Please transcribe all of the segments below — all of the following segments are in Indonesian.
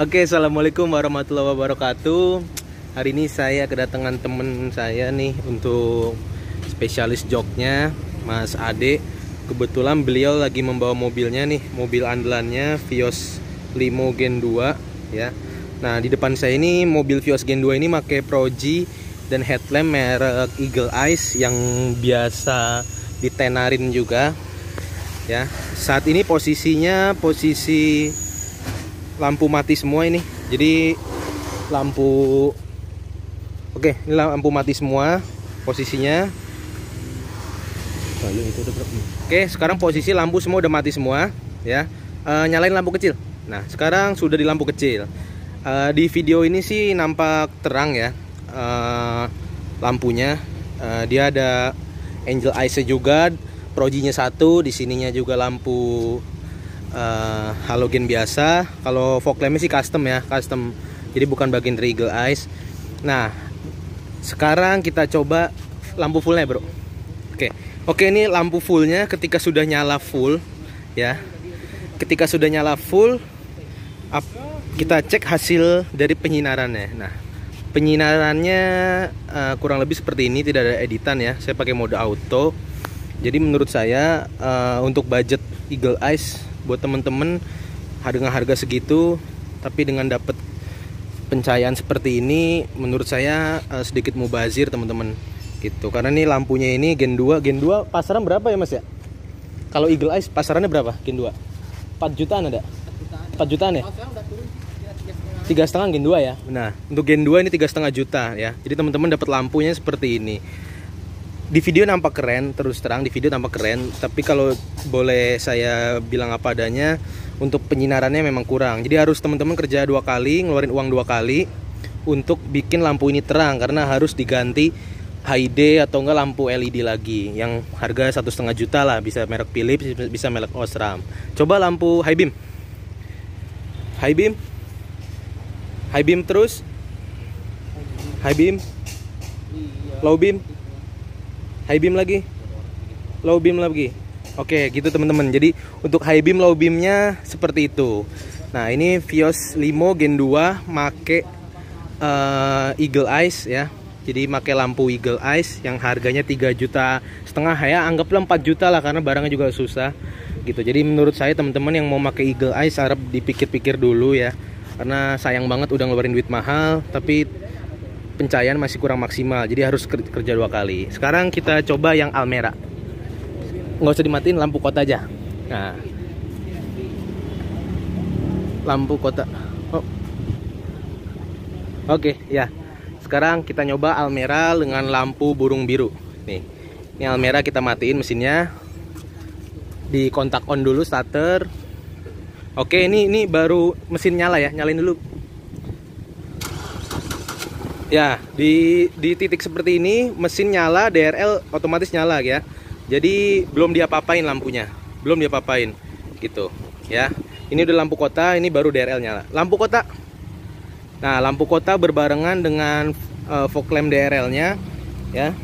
Oke, assalamualaikum warahmatullahi wabarakatuh. Hari ini saya kedatangan temen saya nih untuk spesialis joknya, Mas Ade. Kebetulan beliau lagi membawa mobilnya nih, mobil andalannya Vios Limo Gen 2 ya. Nah, di depan saya ini mobil Vios Gen 2 ini pakai Proji dan headlamp merek Eagle Eyes yang biasa ditenarin juga ya. Saat ini posisinya posisi lampu mati semua ini. Jadi lampu oke ini lampu mati semua posisinya. Oke sekarang posisi lampu semua udah mati semua ya. E, nyalain lampu kecil. Nah sekarang sudah di lampu kecil. E, di video ini sih nampak terang ya e, lampunya. E, dia ada angel eyes juga projinya satu di sininya juga lampu uh, halogen biasa. Kalau fog lampnya sih custom ya custom. Jadi bukan bagian dari eagle eyes nah sekarang kita coba lampu fullnya bro. Oke. Oke ini lampu fullnya ketika sudah nyala full ya. Ketika sudah nyala full up, kita cek hasil dari penyinarannya. Nah penyinarannya uh, kurang lebih seperti ini tidak ada editan ya. Saya pakai mode auto. Jadi menurut saya uh, untuk budget Eagle Eyes buat temen-temen dengan harga segitu tapi dengan dapat pencahayaan seperti ini menurut saya uh, sedikit mubazir teman-teman gitu. Karena ini lampunya ini Gen 2 Gen 2 pasaran berapa ya Mas ya? Kalau Eagle Eyes pasarannya berapa Gen 2 4 jutaan ada? 4 jutaan ya? Tiga setengah Gen 2 ya? Nah untuk Gen 2 ini tiga setengah juta ya. Jadi teman-teman dapat lampunya seperti ini di video nampak keren terus terang di video nampak keren. Tapi kalau boleh saya bilang apa adanya untuk penyinarannya memang kurang. Jadi harus teman-teman kerja dua kali ngeluarin uang dua kali untuk bikin lampu ini terang. Karena harus diganti HD atau enggak lampu LED lagi yang harga satu setengah juta lah. Bisa merek Philips bisa merek Osram. Coba lampu high beam high beam high beam terus. High beam low beam high beam lagi? Low beam lagi? Oke gitu teman-teman. Jadi untuk high beam low beamnya seperti itu. Nah ini Vios Limo Gen 2 make uh, Eagle Eyes ya. Jadi make lampu Eagle Eyes yang harganya 3 juta setengah. Ya anggaplah 4 juta lah karena barangnya juga susah gitu. Jadi menurut saya teman-teman yang mau pakai Eagle Eyes harap dipikir-pikir dulu ya. Karena sayang banget udah ngeluarin duit mahal tapi pencahayaan masih kurang maksimal jadi harus kerja dua kali. Sekarang kita coba yang Almera. Nggak usah dimatiin lampu kota aja. Nah. Lampu kota. Oh. oke okay, ya. Sekarang kita nyoba Almera dengan lampu burung biru. Nih. Ini Almera kita matiin mesinnya. Di kontak on dulu starter. Oke ini ini baru mesin nyala ya. Nyalain dulu Ya, di di titik seperti ini mesin nyala, DRL otomatis nyala ya. Jadi belum diapa-apain lampunya. Belum diapa-apain gitu, ya. Ini udah lampu kota, ini baru DRL nyala. Lampu kota. Nah, lampu kota berbarengan dengan uh, fog lamp DRL-nya ya.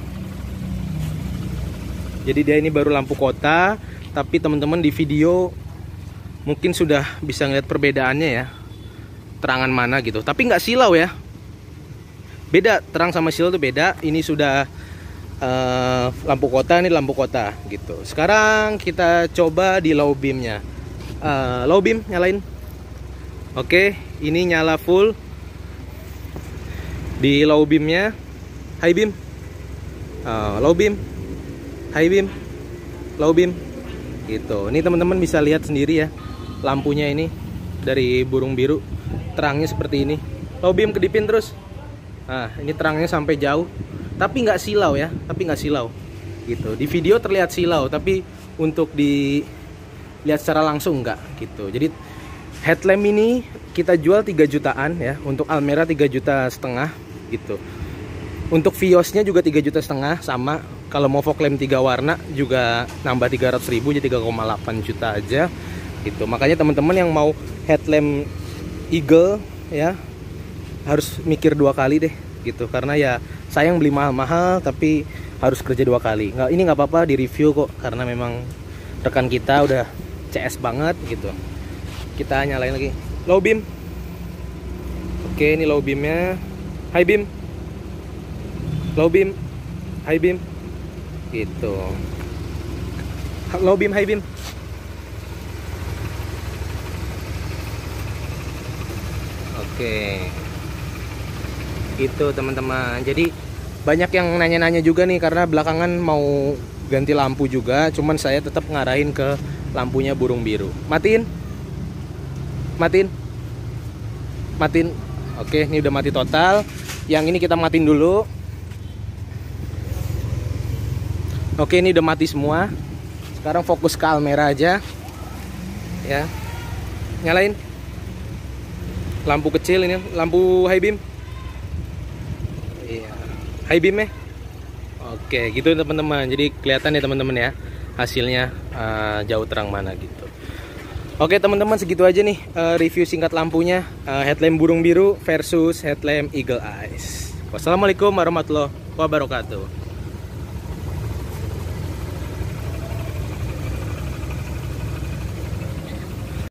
Jadi dia ini baru lampu kota, tapi teman-teman di video mungkin sudah bisa ngeliat perbedaannya ya. Terangan mana gitu. Tapi nggak silau ya beda terang sama silau tuh beda. Ini sudah uh, lampu kota ini lampu kota gitu. Sekarang kita coba di low beamnya. Uh, low beam nyalain. Oke ini nyala full. Di low beamnya high beam. Uh, low beam high beam low beam gitu. Ini teman-teman bisa lihat sendiri ya lampunya ini dari burung biru. Terangnya seperti ini. Low beam kedipin terus Nah, ini terangnya sampai jauh, tapi nggak silau ya, tapi nggak silau. Gitu. Di video terlihat silau, tapi untuk dilihat secara langsung nggak gitu. Jadi headlamp ini kita jual 3 jutaan ya, untuk Almera 3 juta setengah gitu. Untuk Viosnya juga 3 juta setengah sama. Kalau mau fog lamp 3 warna juga nambah 300 ribu jadi 3,8 juta aja gitu. Makanya teman-teman yang mau headlamp Eagle ya harus mikir dua kali deh gitu karena ya sayang beli mahal-mahal tapi harus kerja dua kali nggak ini nggak apa-apa di review kok karena memang rekan kita udah CS banget gitu kita nyalain lagi low beam Oke, ini low beamnya. High beam. Low beam. High beam. Gitu. Low beam, high beam. Oke. Itu teman-teman. Jadi banyak yang nanya-nanya juga nih karena belakangan mau ganti lampu juga, cuman saya tetap ngarahin ke lampunya burung biru. Matiin. Matiin. Matiin. Oke, ini udah mati total. Yang ini kita matiin dulu. Oke, ini udah mati semua. Sekarang fokus ke Almera aja. Ya. Nyalain lampu kecil ini lampu high beam high beam ya oke gitu teman-teman. Jadi kelihatan ya teman-teman ya hasilnya uh, jauh terang mana gitu. Oke teman-teman segitu aja nih uh, review singkat lampunya uh, headlamp burung biru versus headlamp eagle eyes. Wassalamualaikum warahmatullahi wabarakatuh